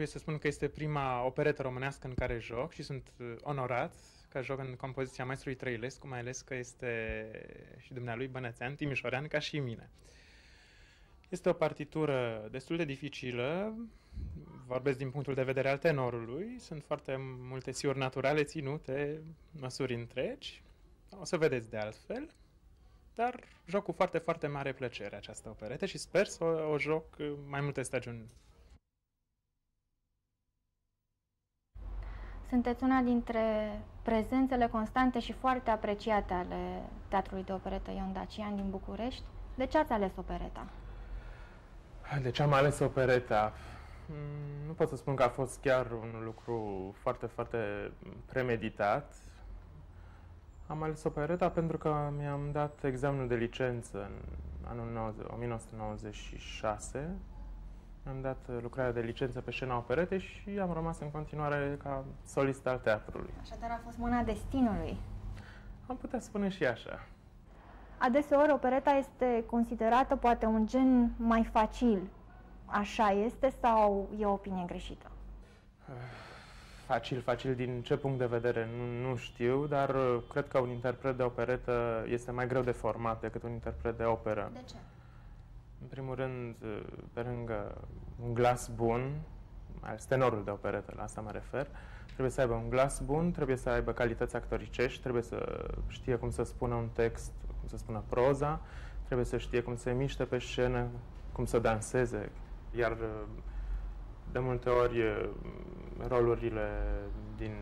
trebuie să spun că este prima operetă românească în care joc și sunt uh, onorat că joc în compoziția maestrului Trăilescu, mai ales că este și dumnealui bănățean, timișorean, ca și mine. Este o partitură destul de dificilă, vorbesc din punctul de vedere al tenorului, sunt foarte multe siuri naturale ținute, măsuri întregi, o să vedeți de altfel, dar joc cu foarte, foarte mare plăcere această operetă și sper să o, o joc mai multe stagiuni Sunteți una dintre prezențele constante și foarte apreciate ale Teatrului de Operetă Ion Dacian din București. De ce ați ales opereta? De ce am ales opereta? Mm, nu pot să spun că a fost chiar un lucru foarte, foarte premeditat. Am ales opereta pentru că mi-am dat examenul de licență în anul 1996 am dat uh, lucrarea de licență pe scena operete și am rămas în continuare ca solist al teatrului. Așadar a fost mâna destinului. Am putea spune și așa. Adeseori opereta este considerată poate un gen mai facil. Așa este sau e o opinie greșită? Facil, facil din ce punct de vedere nu, nu știu, dar uh, cred că un interpret de operetă este mai greu de format decât un interpret de operă. De ce? În primul rând, pe lângă un glas bun, al tenorul de operetă, la asta mă refer, trebuie să aibă un glas bun, trebuie să aibă calități actoricești, trebuie să știe cum să spună un text, cum să spună proza, trebuie să știe cum să miște pe scenă, cum să danseze. Iar de multe ori rolurile din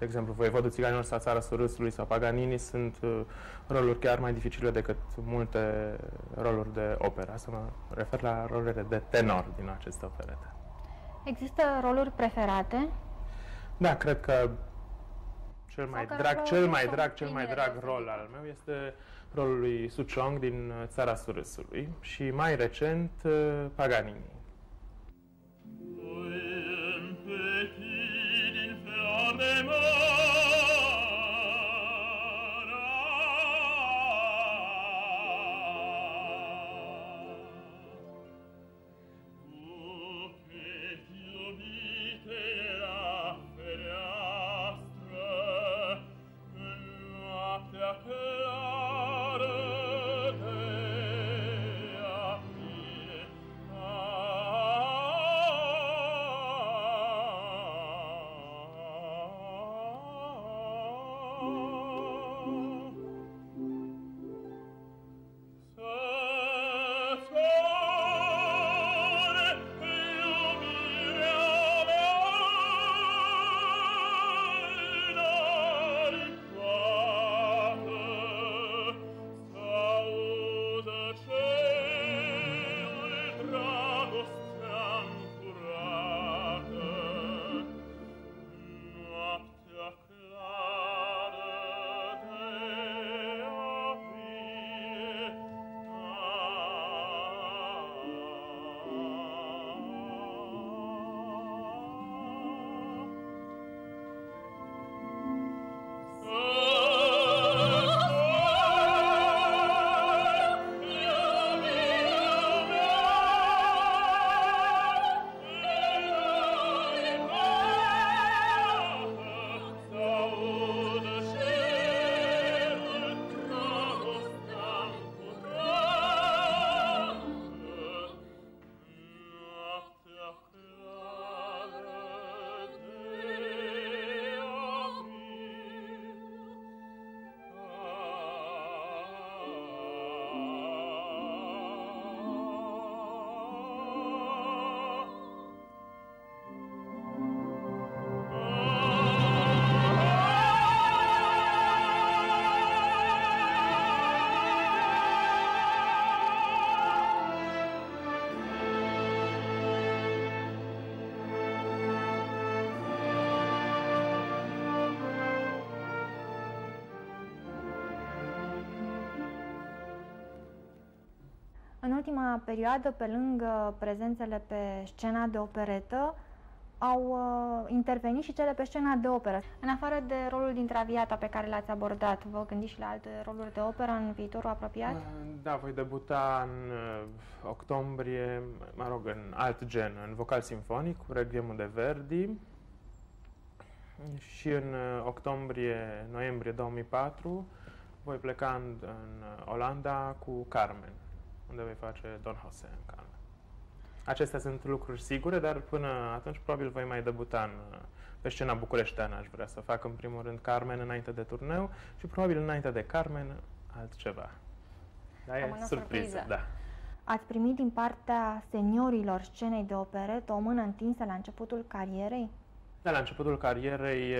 de exemplu, Voievodul Țiganilor sau Țara Surâsului sau Paganini sunt uh, roluri chiar mai dificile decât multe roluri de operă. Asta mă refer la rolurile de tenor din aceste operete. Există roluri preferate? Da, cred că cel mai drag, cel mai drag, cel mai drag rol al meu este rolul lui Su Chong din uh, Țara Surâsului și mai recent uh, Paganini. Ultima perioadă, pe lângă prezențele pe scena de operetă, au uh, intervenit și cele pe scena de operă. În afară de rolul din Traviata pe care l-ați abordat, vă gândiți și la alte roluri de operă în viitorul apropiat? Uh, da, voi debuta în uh, octombrie, mă rog, în alt gen, în vocal simfonic, cu Requiemul de Verdi. Și în uh, octombrie, noiembrie 2004 voi pleca în, în Olanda cu Carmen, unde voi face Don Jose în Carmen. Acestea sunt lucruri sigure, dar până atunci probabil voi mai debuta în, pe scena bucureșteană, aș vrea să fac în primul rând Carmen înainte de turneu și probabil înainte de Carmen altceva. Da, e surpriză. surpriză. Da. Ați primit din partea seniorilor scenei de operet o mână întinsă la începutul carierei? Da, la începutul carierei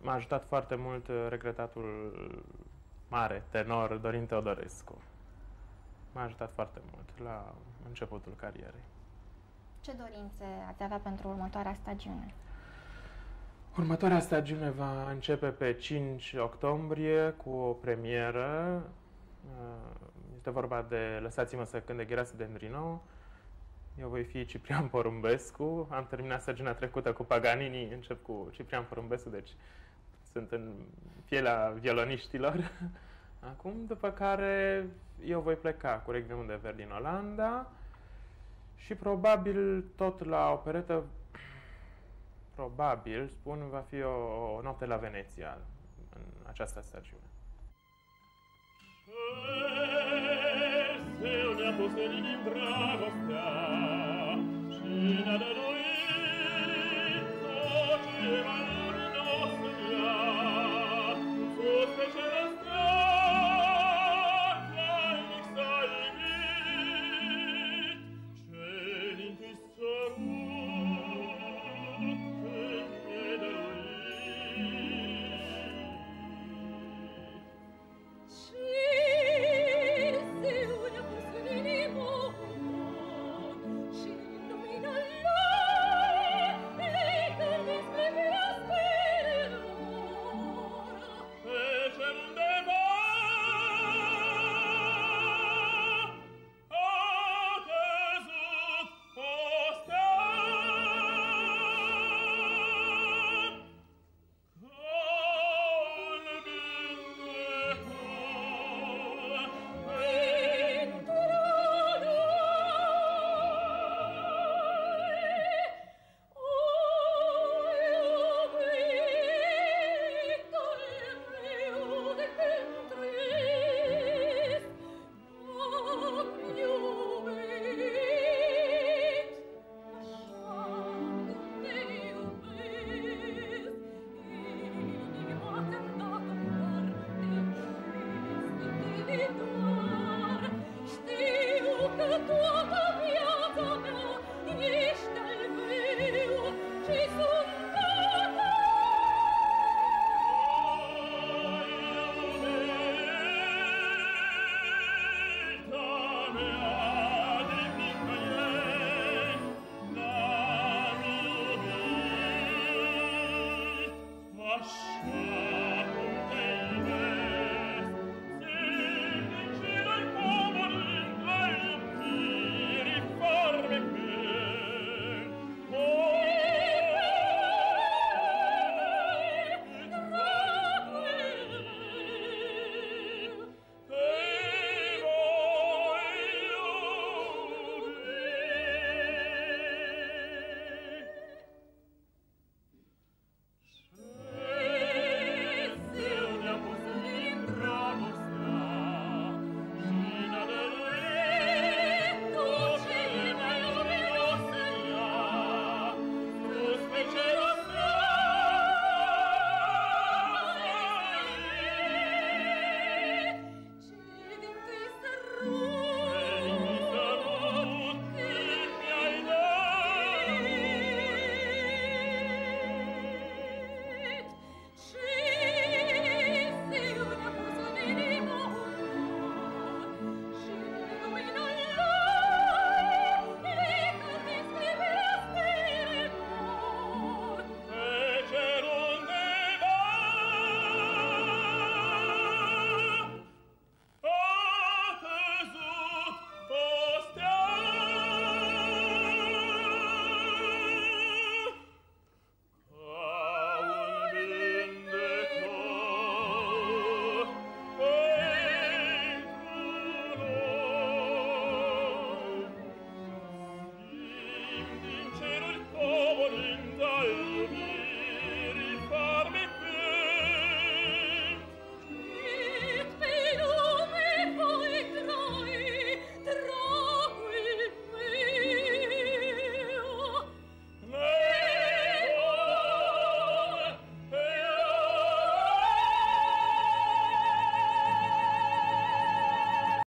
m-a ajutat foarte mult regretatul mare tenor Dorin Teodorescu. M-a ajutat foarte mult la începutul carierei. Ce dorințe ați avea pentru următoarea stagiune? Următoarea stagiune va începe pe 5 octombrie cu o premieră. Uh, este vorba de Lăsați-mă să cânte Ghereasă de Îndrinou. Eu voi fi Ciprian Porumbescu. Am terminat stagiunea trecută cu Paganini, încep cu Ciprian Porumbescu, deci sunt în pielea violoniștilor. Acum, după care eu voi pleca cu Regnul de Verdi în Olanda și probabil tot la operetă, probabil, spun, va fi o, o noapte la Veneția în această stagiune. Se ne-a pus în dragostea Jesus.